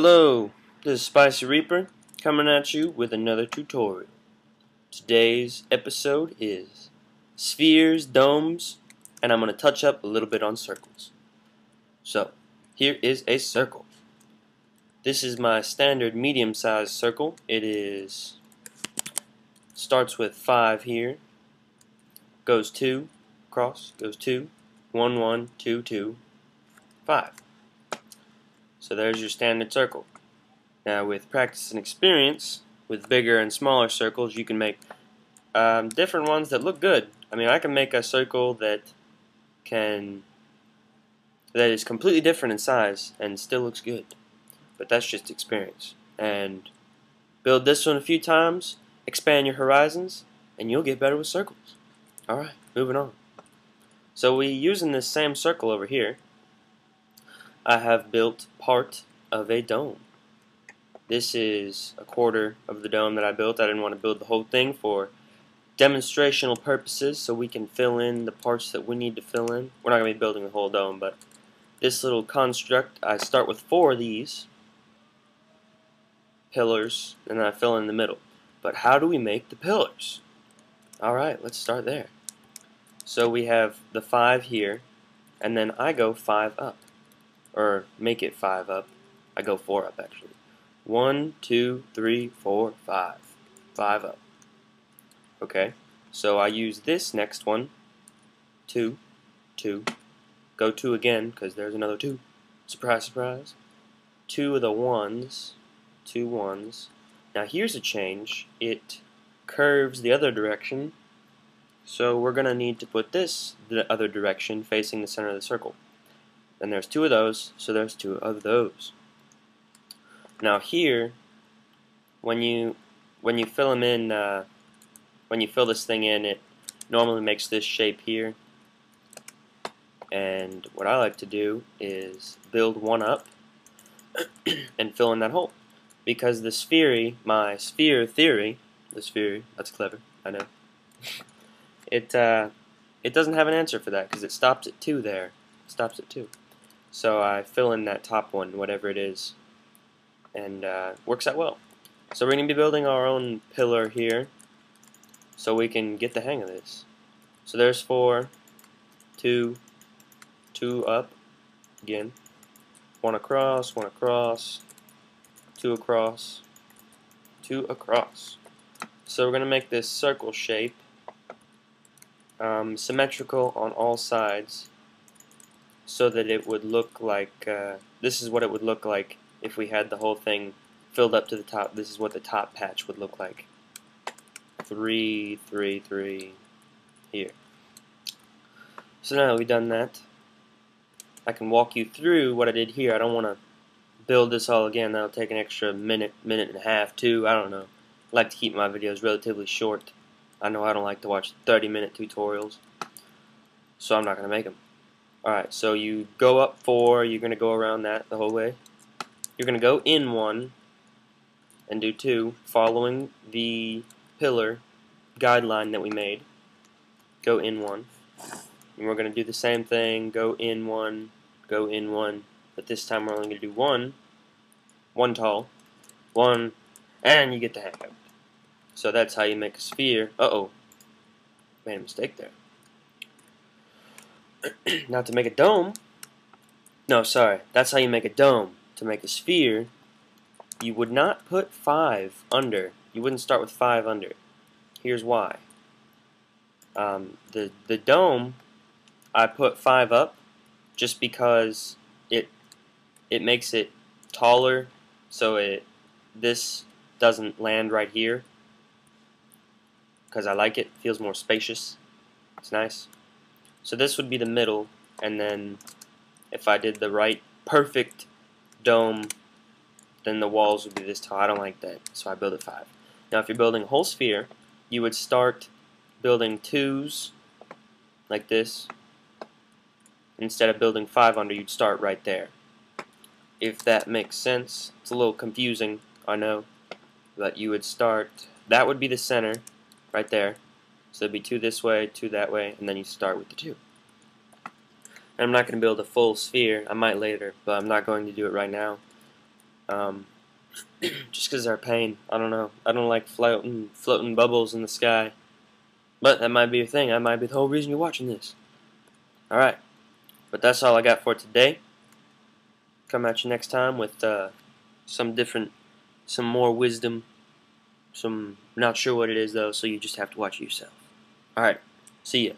Hello, this is Spicy Reaper coming at you with another tutorial. Today's episode is spheres, domes, and I'm going to touch up a little bit on circles. So, here is a circle. This is my standard medium-sized circle. It is starts with 5 here, goes 2, cross, goes 2, 1, 1, 2, 2, 5. So there's your standard circle. Now with practice and experience, with bigger and smaller circles, you can make um, different ones that look good. I mean, I can make a circle that can that is completely different in size and still looks good. But that's just experience. And build this one a few times, expand your horizons, and you'll get better with circles. Alright, moving on. So we using this same circle over here, I have built part of a dome. This is a quarter of the dome that I built. I didn't want to build the whole thing for demonstrational purposes so we can fill in the parts that we need to fill in. We're not going to be building the whole dome, but this little construct, I start with four of these pillars, and I fill in the middle. But how do we make the pillars? Alright, let's start there. So we have the five here, and then I go five up or make it five up. I go four up actually. One, two, three, four, five. Five up. Okay, so I use this next one. Two, two. Go two again because there's another two. Surprise, surprise. Two of the ones. Two ones. Now here's a change. It curves the other direction. So we're going to need to put this the other direction facing the center of the circle. Then there's two of those, so there's two of those. Now here, when you when you fill them in, uh, when you fill this thing in, it normally makes this shape here. And what I like to do is build one up and fill in that hole. Because the sphere, my sphere theory, the spheory, that's clever, I know. it uh, it doesn't have an answer for that because it stops at two there. It stops at two. So I fill in that top one, whatever it is, and uh, works out well. So we're going to be building our own pillar here so we can get the hang of this. So there's four, two, two up, again, one across, one across, two across, two across. So we're going to make this circle shape um, symmetrical on all sides so that it would look like uh, this is what it would look like if we had the whole thing filled up to the top. This is what the top patch would look like. Three, three, three, here. So now that we've done that, I can walk you through what I did here. I don't want to build this all again. That'll take an extra minute, minute and a half, two. I don't know. I like to keep my videos relatively short. I know I don't like to watch 30 minute tutorials, so I'm not going to make them. Alright, so you go up four, you're going to go around that the whole way. You're going to go in one and do two, following the pillar guideline that we made. Go in one. And we're going to do the same thing, go in one, go in one, but this time we're only going to do one, one tall, one, and you get the hang of it. So that's how you make a sphere. Uh-oh, made a mistake there. now to make a dome, no, sorry, that's how you make a dome. To make a sphere, you would not put 5 under. You wouldn't start with 5 under. Here's why. Um, the, the dome, I put 5 up just because it it makes it taller so it this doesn't land right here because I like it. feels more spacious. It's nice. So this would be the middle, and then if I did the right perfect dome, then the walls would be this tall. I don't like that, so I build it 5. Now if you're building a whole sphere, you would start building twos like this. Instead of building 5 under, you'd start right there. If that makes sense, it's a little confusing, I know, but you would start, that would be the center, right there, so it'd be two this way, two that way, and then you start with the two. And I'm not going to build a full sphere. I might later, but I'm not going to do it right now. Um, just because a pain. I don't know. I don't like floating, floating bubbles in the sky. But that might be a thing. That might be the whole reason you're watching this. Alright. But that's all I got for today. Come at you next time with uh, some different, some more wisdom. Some, not sure what it is though, so you just have to watch it yourself. Alright. See ya.